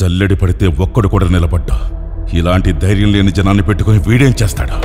జల్లెడి పడితే ఒక్కడు కూడా నిలబడ్డా. ఇలాంటి ధైర్యం లేని జనాన్ని పెట్టుకుని వీడేం చేస్తాడా?